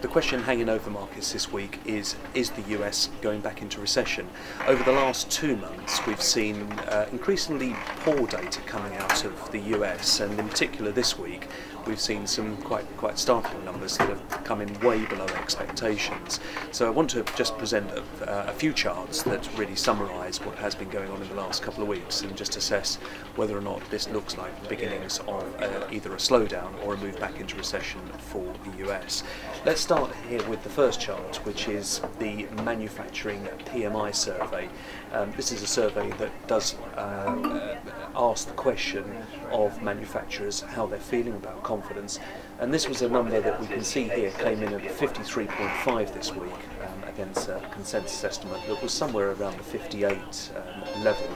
The question hanging over markets this week is Is the US going back into recession? Over the last two months, we've seen uh, increasingly poor data coming out of the US, and in particular this week, we've seen some quite quite startling numbers that have come in way below expectations. So I want to just present a, a few charts that really summarise what has been going on in the last couple of weeks and just assess whether or not this looks like the beginnings of uh, either a slowdown or a move back into recession for the US. Let's start here with the first chart, which is the manufacturing PMI survey. Um, this is a survey that does uh, uh, ask the question of manufacturers how they're feeling about confidence. And this was a number that we can see here came in at 53.5 this week um, against a consensus estimate that was somewhere around the 58 um, level.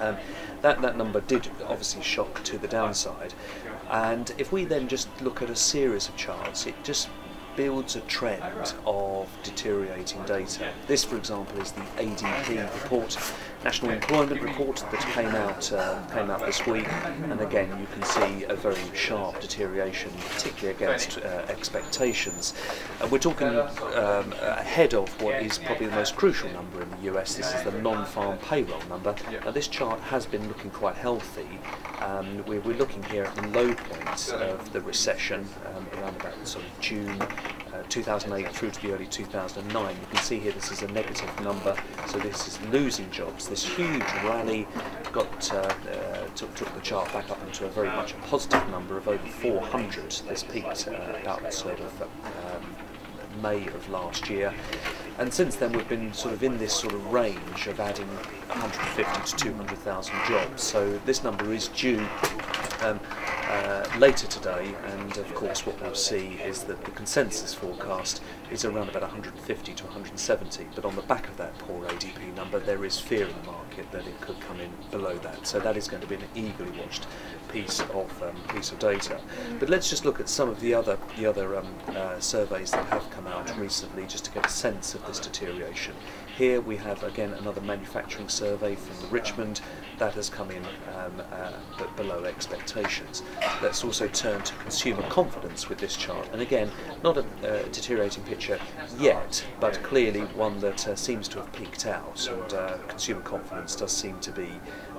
Um, that, that number did obviously shock to the downside. And if we then just look at a series of charts, it just builds a trend of deteriorating data. This, for example, is the ADP report, National Employment Report that came out uh, came out this week, and again you can see a very sharp deterioration, particularly against uh, expectations. Uh, we're talking um, ahead of what is probably the most crucial number in the US. This is the non-farm payroll number. Now this chart has been looking quite healthy. Um, we're, we're, looking here at the low points of the recession um, around about sort of June 2008 through to the early 2009. You can see here this is a negative number, so this is losing jobs. This huge rally got uh, uh, took, took, the chart back up into a very much a positive number of over 400. This peaked uh, about sort of um, May of last year. And since then, we've been sort of in this sort of range of adding 150 to 200,000 jobs. So this number is due um, uh, later today, and of course, what we'll see is that the consensus forecast is around about 150 to 170. But on the back of that poor ADP number, there is fear in the market that it could come in below that. So that is going to be an eagerly watched piece of um, piece of data. But let's just look at some of the other the other um, uh, surveys that have come out recently, just to get a sense of this deterioration. Here we have again another manufacturing survey from Richmond that has come in um, uh, below expectations. Let's also turn to consumer confidence with this chart, and again, not a uh, deteriorating picture yet, but clearly one that uh, seems to have peaked out, and uh, consumer confidence does seem to be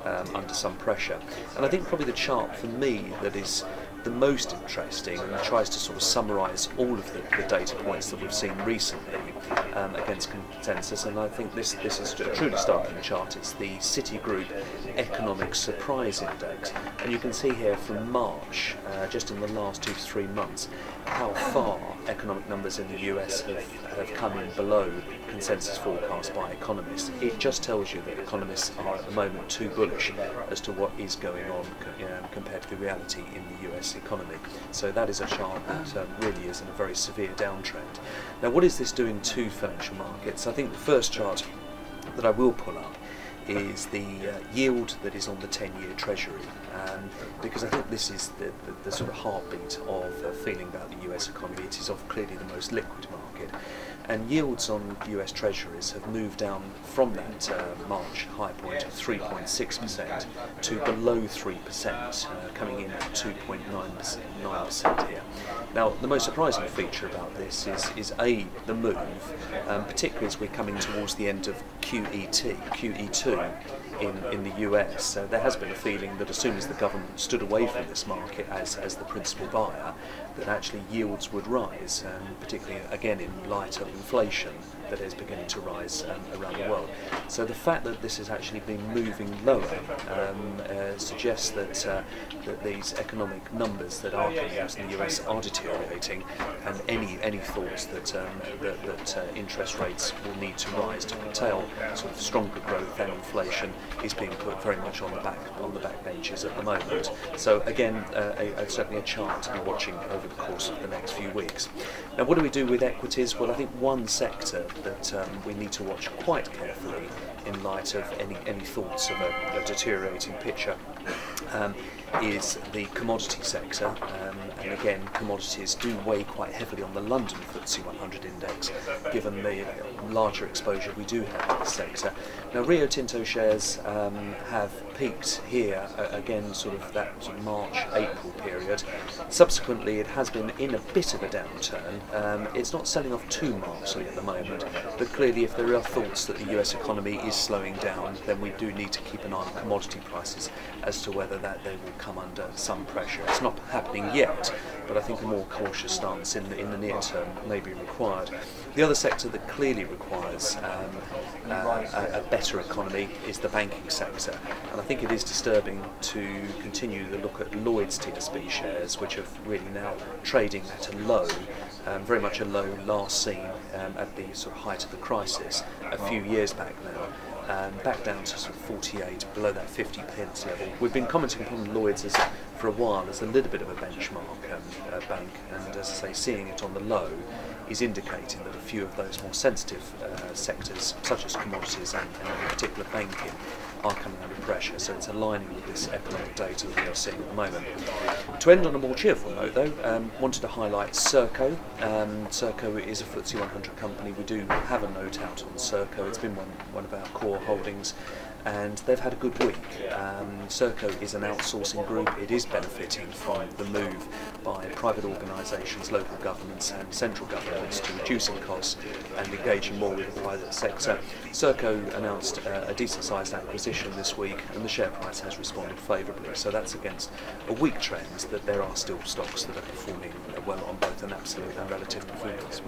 um, under some pressure. And I think probably the chart for me that is the most interesting and tries to sort of summarise all of the, the, data points that we've seen recently um, against consensus. And I think this this is a truly startling chart. It's the Citigroup Economic Surprise Index, and you can see here from March, uh, just in the last two to three months, how far economic numbers in the US have, have come in below consensus forecast by economists. It just tells you that economists are at the moment too bullish as to what is going on um, compared to the reality in the US economy. So that is a chart that um, really is in a very severe downtrend. Now what is this doing to financial markets? I think the first chart that I will pull up is the uh, yield that is on the 10-year Treasury, um, because I think this is the, the, the sort of heartbeat of uh, feeling about the US economy. It is of clearly the most liquid market, and yields on US Treasuries have moved down from that uh, March high point of 3.6% to below 3%, uh, coming in at 2.9% here. Now, the most surprising feature about this is, is A, the move, um, particularly as we're coming towards the end of QET, QE2, QE2 in, in the US. So there has been a feeling that as soon as the government stood away from this market as, as the principal buyer, that actually yields would rise, and particularly again in light of inflation that is beginning to rise um, around the world. So the fact that this has actually been moving lower um, uh, suggests that, uh, that these economic numbers that are coming out in the US are deteriorating, and any any thoughts that um, that, that uh, interest rates will need to rise to curtail sort of stronger growth and inflation is being put very much on the back on the back benches at the moment. So again, uh, a, a, certainly a chart to be watching over the course of the next few weeks. Now, what do we do with equities? Well, I think one sector that um, we need to watch quite carefully in light of any any thoughts of a, a deteriorating picture um, is the commodity sector. Um, and again, commodities do weigh quite heavily on the London FTSE 100 index, given the larger exposure we do have to this sector. Now, Rio Tinto shares um, have peaked here uh, again, sort of that sort of March April period. Subsequently, it has been in a bit of a downturn. Um, it's not selling off too markedly at the moment, but clearly, if there are thoughts that the US economy is slowing down, then we do need to keep an eye on commodity prices as to whether that they will come under some pressure. It's not happening yet, but I think a more cautious stance in the, in the near term may be required. The other sector that clearly requires um, uh, a, a better economy is the banking sector, and I think it is disturbing to continue to look at Lloyd's TSB shares, which are really now trading at a low, um, very much a low last seen um, at the sort of height of the crisis a few years back now um, back down to sort of 48, below that 50 pence level. We've been commenting upon Lloyd's as, for a while as a little bit of a benchmark um, uh, bank, and as I say, seeing it on the low is indicating that a few of those more sensitive uh, sectors, such as commodities and, and in particular banking, are coming under pressure. So it's aligning with this economic data that we are seeing at the moment. To end on a more cheerful note, though, um, wanted to highlight Serco. Um, Serco is a FTSE 100 company. We do have a note out on Serco. It's been one, one of our core holdings and they've had a good week. Um, Serco is an outsourcing group. It is benefiting from the move by private organisations, local governments and central governments to reducing costs and engaging more with the private sector. Serco announced uh, a decent sized acquisition this week and the share price has responded favourably. So that's against a weak trend that there are still stocks that are performing well on both an absolute and relative performance.